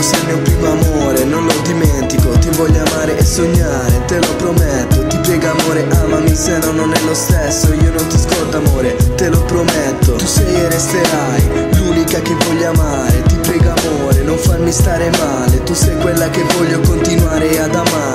quando sei il mio primo amore Non lo dimentico, ti voglio amare e sognare Te lo prometto, ti prego amore Amami se no non è lo stesso Io non ti scordo amore, te lo prometto Tu sei e resterai l'unica che voglio amare Ti prego amore, non farmi stare male Tu sei quella che voglio continuare ad amare.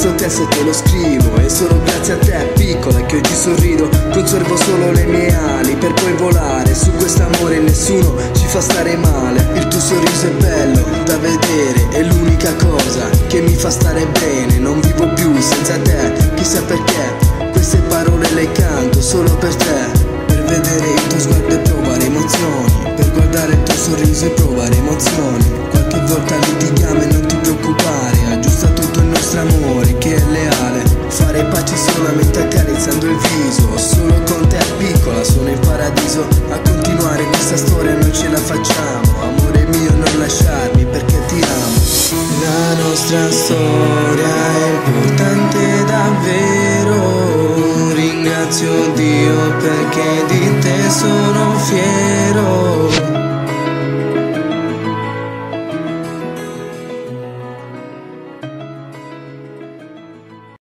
Questo testo te lo scrivo E solo grazie a te piccola che oggi sorrido. Conservo solo le mie ali per poi volare. Su quest'amore nessuno ci fa stare male. Il tuo sorriso è bello da vedere È l'unica cosa che mi fa stare bene. Non vivo più senza te, chissà perché. Queste parole le canto solo per te. Per vedere il tuo sguardo e provare emozioni. Per guardare il tuo sorriso e provare emozioni. Qualche volta litighiamo e non ti preoccupare Solo con te piccola sono in paradiso A continuare questa storia noi ce la facciamo. Amore mio non lasciarmi perché ti amo. La nostra storia è importante davvero. Ringrazio Dio perché di te sono